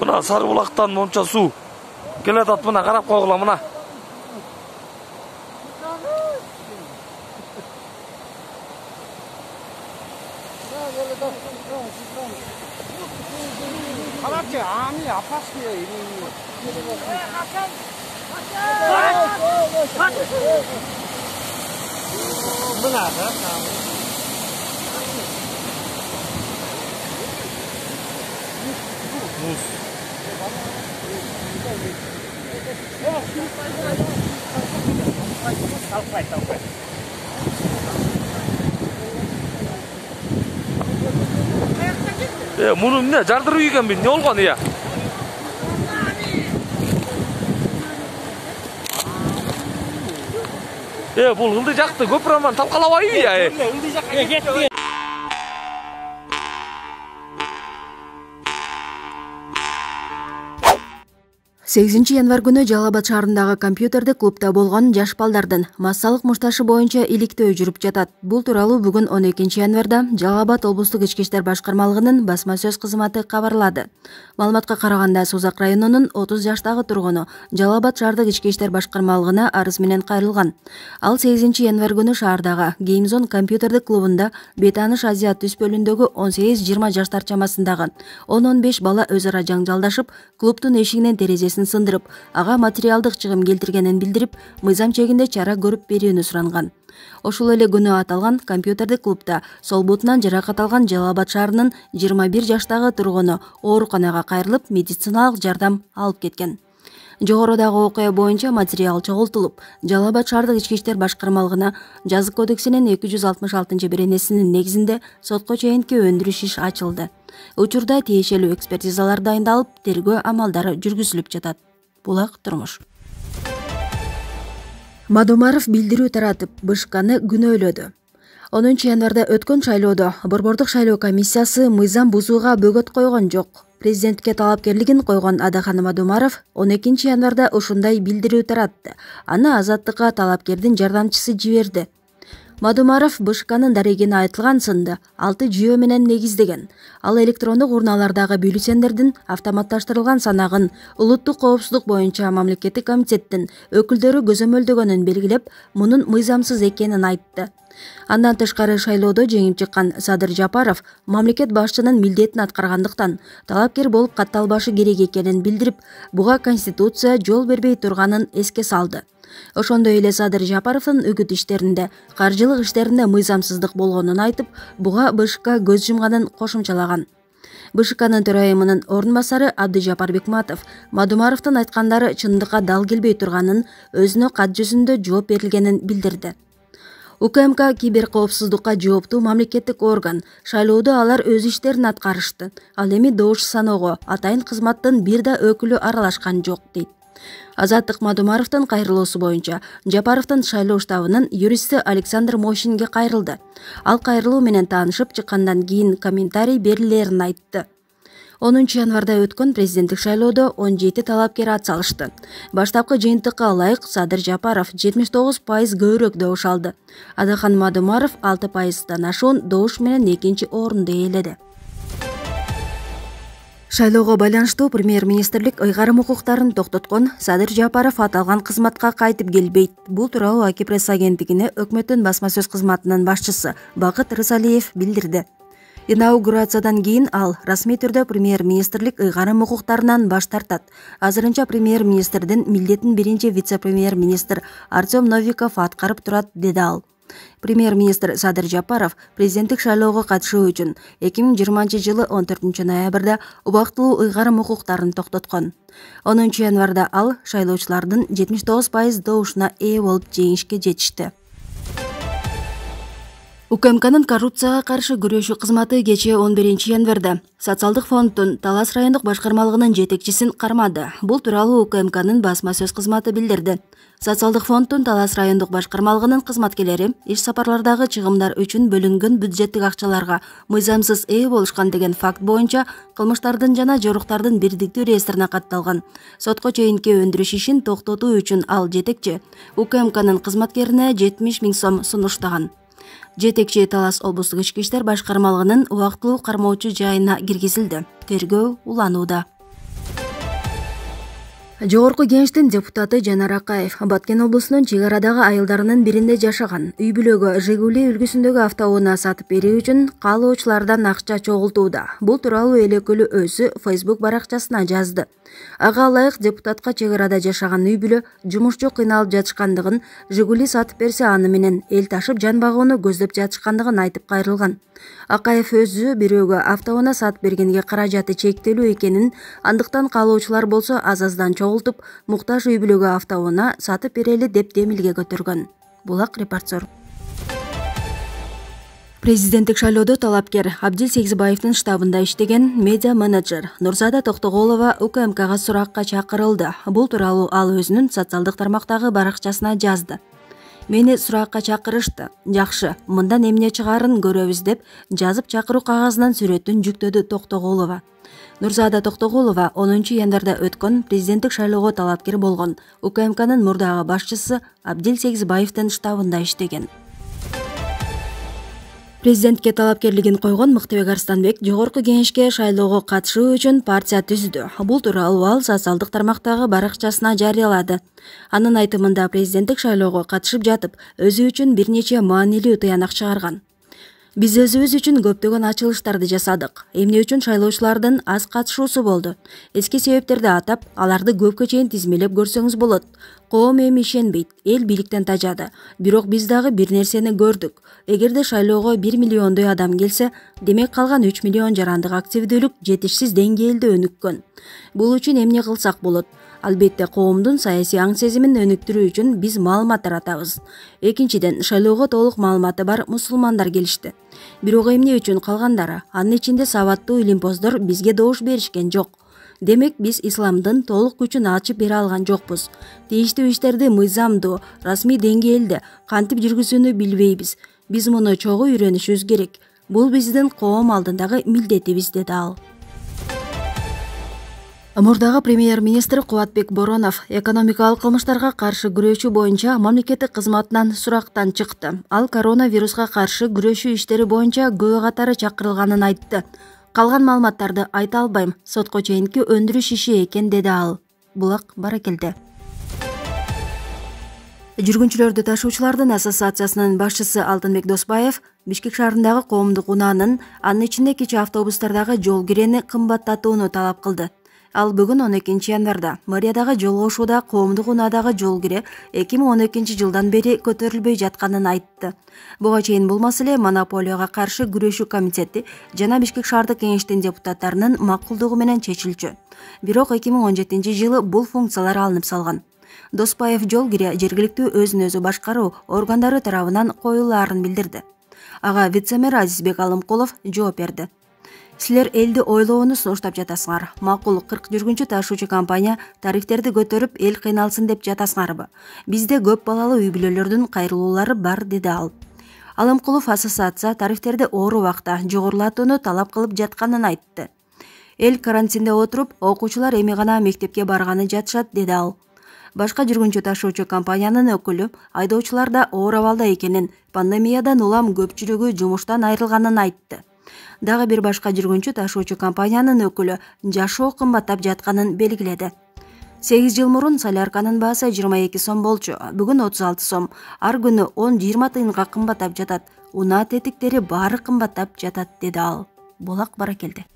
мына сарыбұлақтан монша suv келатат мына qarab қойғыла мына қалапчы ами опасный мына да Muz. Salkay, salkay. 예, 문은 내, 잘 들어오기가 몇 년간 아니야? 예, 뭘 흔들작도 그프라만 탑 갈라와 이야, 예. 흔들작, 예, 예. Сегизинчи январь күнү жалал абад шаарындагы компьютердик клубда болгон жаш балдардын массалык мушташы боюнча иликтөө жүрүп жатат. Бул тууралуу бүгүн он экинчи январда жалал абад облустук ички иштер башкармалыгынын басма сөз кызматы кабарлады. Маалыматка караганда сузак районунун отуз жаштагы тургуну жалал абад шаардык ички иштер башкармалыгына арыз менен кайрылган. Ал сегизинчи январь күнү шаардагы геймзон компьютердик клубунда бет тааныш азиат түспөлүндөгү он сегиз жыйырма жаштар чамасындагы он он беш бала өз ара жаңжалдашып клубдун эшигинин терезесин сындырып ага материалдык чыгым келтиргенин билдирип мыйзам чегинде чара көрүп берүүнү суранган ошол эле күнү аталган компьютердик клубда сол бутунан жаракат алган жалал абад шаарынын жыйырма бир жаштагы тургуну ооруканага кайрылып медициналык жардам алып кеткен. Жогорудагы окуя боюнча материал чогултулуп жалал абад шаардык ички иштер башкармалыгына жазык кодексинин эки жүз алтымыш алтынчы беренесинин негизинде сотко чейинки өндүрүш иш ачылды. Учурда тиешелүү экспертизалар дайындалып тергөө амалдары жүргүзүлүп жатат. Булак турмуш. Мадумаров билдирүү таратып бшкны күнөөлөдү онунчу январда өткөн шайлоодо борбордук шайлоо комиссиясы мыйзам бузууга бөгөт койгон жок. Президентке талапкерлигин койгон адахан мадумаров он экинчи январда ушундай билдирүү таратты. Аны азаттыкка талапкердин жардамчысы жиберди мадумаров бшкнын дарегине айтылган сынды алты жүйө менен негиздеген ал электрондук урналардагы бюллетендердин автоматташтырылган санагын улуттук коопсуздук боюнча мамлекеттик комитеттин өкүлдөрү көзөмөлдөгөнүн белгилеп мунун мыйзамсыз экенин айтты. Андан тышкары шайлоодо жеңип чыккан садыр жапаров мамлекет башчынын милдетин аткаргандыктан талапкер болуп катталбашы керек экенин билдирип буга конституция жол бербей турганын эске салды. Ошондой эле садыр жапаровдун үгүт иштеринде каржылык иштеринде мыйзамсыздык болгонун айтып буга бшк көз жумганын кошумчалаган. Бшкнын төрайымынын орун басары абдыжапар бекматов мадумаровдун айткандары чындыкка дал келбей турганын өзүнө кат жүзүндө жооп берилгенин билдирди. Укмк кибер коопсуздукка жооптуу мамлекеттик орган шайлоодо алар өз иштерин аткарышты. Ал эми добуш саноого атайын кызматтын бир да өкүлү аралашкан жок дейт. Азаттык мадумаровдун кайрылуусу боюнча жапаровдун шайлоо штабынын юристи александр мощинге кайрылды. Ал кайрылуу менен таанышып чыккандан кийин комментарий берилерин айтты онунчу январда өткөн президенттик шайлоодо он жети талапкер ат салышты баштапкы жыйынтыкка ылайык садыр жапаров жетимиш тогуз пайыз көбүрөөк добуш алды. Адахан мадумаров алты пайыздан ашуун добуш менен экинчи орунду ээледи шайлоого байланыштуу премьер министрлик ыйгарым укуктарын токтоткон садыр жапаров аталган кызматка кайтып келбейт бул тууралуу аки пресс агенттигине өкмөттүн басма сөз кызматынын башчысы бакыт рысалиев билдирди инаугурациядан кийин ал расмий түрдө премьер министрлик ыйгарым укуктарынан баш тартат азырынча премьер министрдин милдетин биринчи вице премьер министр артем новиков аткарып турат деди ал. Премьер министр садыр жапаров президенттик шайлоого катышуу үчүн эки миң жыйырманчы жылы он төртүнчү ноябрда убактылуу ыйгарым укуктарын токтоткон онунчу январда ал шайлоочулардын жетимиш тогуз пайыз добушуна ээ болуп жеңишке жетишти укмкнын коррупцияга каршы күрөшүү кызматы кечээ он биринчи январда. Социалдык фонддун талас райондук башкармалыгынын жетекчисин кармады. Бул тууралуу укмкнын басма сөз кызматы билдирди. Социалдык фонддун талас райондук башкармалыгынын кызматкерлери иш сапарлардагы чыгымдар үчүн бөлүнгөн бюджеттик акчаларга мыйзамсыз ээ болушкан деген факт боюнча кылмыштардын жана жоруктардын бирдиктүү реестрине катталган. Сотко чейинки өндүрүш ишин токтотуу үчүн ал жетекчи укмкнын кызматкерине жетимиш миң сом сунуштаган жетекчи талас облустук ички иштер башкармалыгынын убактылуу кармоочу жайына киргизилди. Тергөө уланууда. Жогорку кеңештин депутаты жанар акаев баткен облусунун чек арадагы айылдарынын биринде жашаган үй бүлөгө жигули үлгүсүндөгү автоунаа сатып берүү үчүн каалоочулардан акча чогултууда. Бул тууралуу эл өкүлү өзү фейсбук баракчасына жазды ага ылайык депутатка чек арада жашаган үй бүлө жумушчу кыйналып жатышкандыгын жигули сатып берсе аны менен эл ташып жан багууну көздөп жатышкандыгын айтып кайрылган. Акаев өзү бирөөгө автоунаа сатып бергенге каражаты чектелүү экенин андыктан каалоочулар болсо аз аздан чогултуп муктаж үй бүлөгө автоунаа сатып берели деп демилге көтөргөн. Булак репортер президенттик шайлоодо талапкер абдил сегизбаевдин штабында иштеген медиа менеджер нурзада токтоголова укмкга суракка чакырылды. Бул тууралуу ал өзүнүн социалдык тармактагы баракчасына жазды. Мени суракка чакырышты. Жакшы мындан эмне чыгаарын көрөбүз деп жазып чакыруу кагазынан сүрөтүн жүктөдү токтоголова. Нурзада токтоголова онунчу январда өткөн президенттик шайлоого талапкер болгон укмкнын мурдагы башчысы абдил сегизбаевдин штабында иштеген президентке талапкерлигин койгон мыктыбек арстанбек жогорку кеңешке шайлоого катышуу үчүн партия түздү бул тууралуу ал социалдык тармактагы баракчасына жарыялады. Анын айтымында президенттик шайлоого катышып жатып өзү үчүн бир нече маанилүү тыянак чыгарган биз өзүбүз үчүн көптөгөн ачылыштарды жасадык. Эмне үчүн шайлоочулардын аз катышуусу болду. Эски себептерди атап аларды көпкө чейин тизмелеп көрсөңүз болот. Коом эми ишенбейт эл бийликтен тажады. Бирок биз дагы бир нерсени көрдүк. Эгерде шайлоого бир миллиондой адам келсе демек калган үч миллион жарандык активдүүлүк жетишсиз деңгээлде өнүккөн. Бул үчүн эмне кылсак болот? Албетте коомдун саясий аң сезимин өнүктүрүү үчүн биз маалымат таратабыз экинчиден шайлоого толук маалыматы бар мусулмандар келишти бирок эмне үчүн калгандары анын ичинде сабаттуу илимпоздор бизге добуш беришкен жок демек биз исламдын толук күчүн ачып бере алган жокпуз тийиштүү иштерди мыйзамдуу расмий деңгээлде кантип жүргүзүүнү билбейбиз биз муну чогуу үйрөнүшүбүз керек. Бул биздин коом алдындагы милдетибиз деди ал. Мурдагы премьер министр кубатбек боронов экономикалык кылмыштарга каршы күрөшүү боюнча мамлекеттик кызматынан сурактан чыкты. Ал коронавируска каршы күрөшүү иштери боюнча күбө катары чакырылганын айтты. Калган маалыматтарды айта албайм сотко чейинки өндүрүш иши экен деди ал. Булак баракелде. Жүргүнчүлөрдү ташуучулардын ассоциациясынын башчысы алтынбек досбаев бишкек шаарындагы коомдук унаанын анын ичинде кичи автобустардагы жол кирени кымбаттатууну талап кылды ал бүгүн он экинчи январда мэриядагы жолугушууда коомдук унаадагы жол кире эки миң он экинчи жылдан бери көтөрүлбөй жатканын айтты. Буга чейин бул маселе монополияга каршы күрөшүү комитети жана бишкек шаардык кеңештин депутаттарынын макулдугу менен чечилчү бирок эки миң он жетинчи жылы бул функциялар алынып салган досбаев жол кире жергиликтүү өзүн өзү башкаруу органдары тарабынан коюлаарын билдирди ага вице мэр азизбек алымкулов жооп берди силер элди ойлоону сунуштап жатасыңар. Макул кырк жүргүнчү ташуучу компания тарифтерди көтөрүп эл кыйналсын деп жатасыңарбы? Бизде көп балалуу үй бүлөлөрдүн кайрылуулары бар деди ал. Алымкулов ассоциация тарифтерди оору убакта жогорулатууну талап кылып жатканын айтты. Эл карантинде отуруп окуучулар эми гана мектепке барганы жатышат деди ал. Башка жүргүнчү ташуучу компаниянын өкүлү айдоочулар да оор абалда экенин пандемиядан улам көпчүлүгү жумуштан айрылганын айтты дагы бир башка жүргүнчү ташуучу компаниянын өкүлү жашоо кымбаттап жатканын белгиледи. Сегиз жыл мурун солярканын баасы жыйырма эки сом болчу бүгүн отуз алты сом. Ар күнү он жыйырма тыйынга кымбаттап жатат унаа тетиктери баары кымбаттап жатат деди ал. Булак баракелде.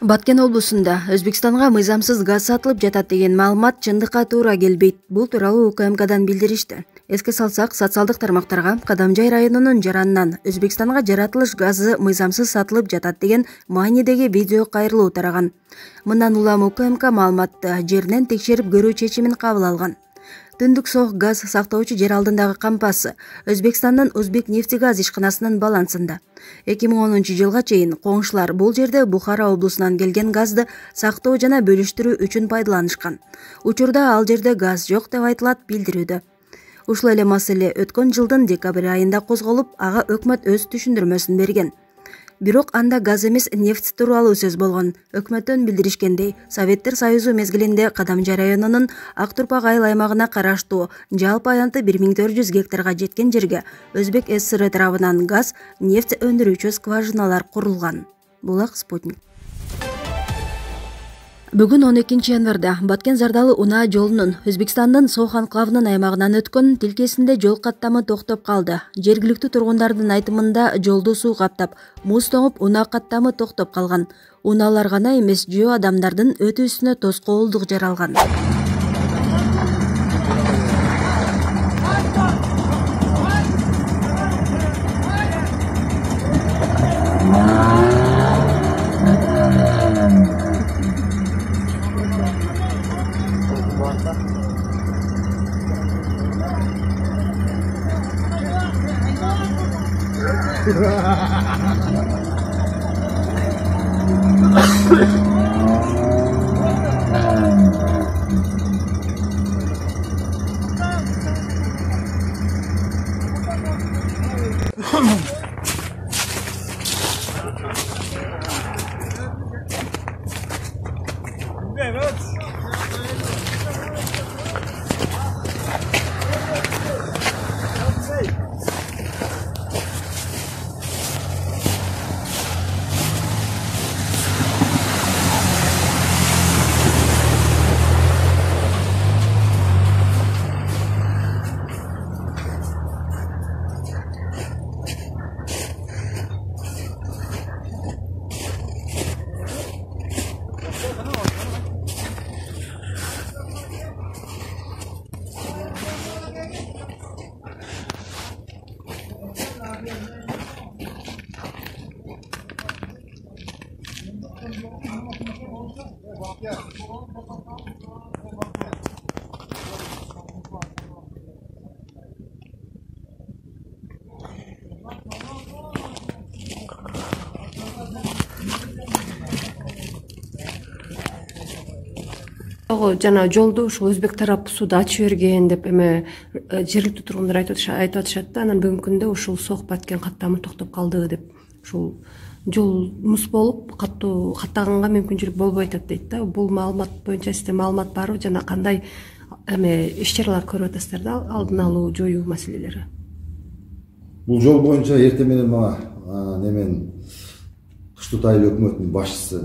Баткен облусунда өзбекстанга мыйзамсыз газ сатылып жатат деген маалымат чындыкка туура келбейт. Бул тууралуу укмкдан билдиришти эске салсак социалдык тармактарга кадамжай районунун жаранынан өзбекстанга жаратылыш газы мыйзамсыз сатылып жатат деген маанидеги видео кайрылуу тараган мындан улам укмк маалыматты жеринен текшерип көрүү чечимин кабыл алган түндүк сох газ сактоочу жер алдындагы кампасы өзбекстандын узбек нефтегаз ишканасынын балансында. Эки миң онунчу жылга чейин коңшулар бул жерде бухара облусунан келген газды сактоо жана бөлүштүрүү үчүн пайдаланышкан учурда ал жерде газ жок деп айтылат билдирүүдө ушул эле маселе өткөн жылдын декабрь айында козголуп ага өкмөт өз түшүндүрмөсүн берген. Бирок анда газ эмес нефть тууралуу сөз болгон. Өкмөттөн билдиришкендей советтер союзу мезгилинде кадамжай районунун ак турпак айыл аймагына жалпы аянты бир миң төрт жүз гектарга жеткен жерге өзбек сср тарабынан газ нефть өндүрүүчү скважиналар курулган. Булак спутник. Бүгүн он экинчи январда баткен зардалы унаа жолунун өзбекстандын сох анклавынын аймагынан өткөн тилкесинде жол каттамы токтоп калды. Жергиликтүү тургундардын айтымында жолду суу каптап муз тоңуп унаа каттамы токтоп калган. Унаалар гана эмес жөө адамдардын өтүүсүнө тоскоолдук жаралган Ha ha ha ha! Жана жолду ушул өзбек тарап сууду ачып берген деп эме э, жергиликтүү тургундар айтып атыша- айтып атышат да анан бүгүнкү күндө ушул сок баткен каттамы токтоп калды деп ушул жол муз болуп каттуу каттаганга мүмкүнчүлүк болбой атат дейт да. Бул маалымат боюнча сизде маалымат барбы жана кандай эме иш чаралар көрүп атасыздар да алдын алуу жоюу маселелери? Бул жол боюнча эртең менен мага немен кыш туут айыл өкмөтүнүн башчысы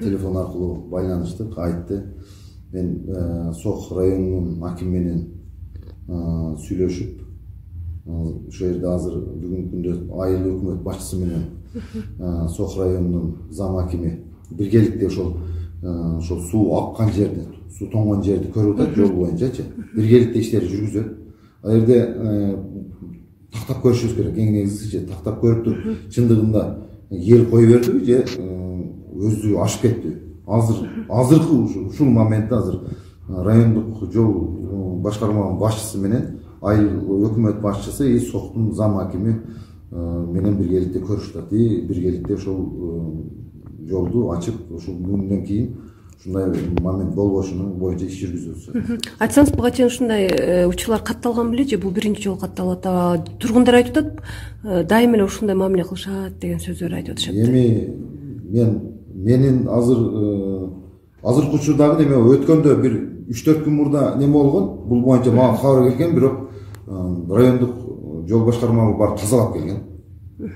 телефон аркылуу байланыштык айтты. Мен а, сох районунун акими менен сүйлөшүп ошол жерде азыр бүгүнкү күндө айыл өкмөт башчысы менен а, сох районунун зам акими биргеликте ошол ошол суу аккан жерди суу тоңгон жерди көрүп атат жол боюнчачы биргеликте иштерди жүргүзөт ал жерде тактап көрүшүбүз керек эң негизгиси тактап көрүп туруп чындыгында эл кое бердиби же өзү ашып кеттиби азыр азыркы ушу- ушул моментте азыр райондук жол башкарманын башчысы менен айыл өкмөт башчысы и соктун зам акими менен биргеликте көрүшүп и биргеликте ошол э, жолду ачып ушул бүгүндөн кийин ушундай момент болбошунун боюнча иш жүргүзөбүз. Айтсаңыз буга чейин ушундай э, учурлар катталган беле же бул биринчи жолу катталып атабы тургундар айтып атат э, дайыма эле ушундай мамиле кылышат деген сөздөрдү айтып атышат. Эми мен менин азыр э, азыркы учурдагы неме өткөндө бир үч төрт күн мурда неме болгон бул боюнча мага кабар келген бирок э, райондук жол башкармалыгы барып тазалап келген.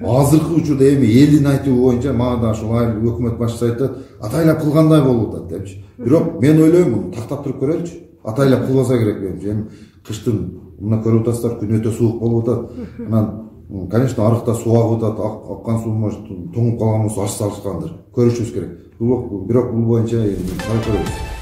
Азыркы учурда эми элдин айтымы боюнча мага да ушул айыл өкмөт башчысы айтат атайлап кылгандай болуп атат депчи. Бирок мен ойлойм муну тактап туруп көрөлүчү атайлап кылбаса керек менимче эми кыштын мына көрүп атасыздар күн өтө суук болуп атат. Анан конечно арыкта суу агып атат ак- аккан суу может тоңуп калган болсо ачып салышкандыр. Көрүшүбүз керек. Бирок бул боюнча эми карап көрөбүз.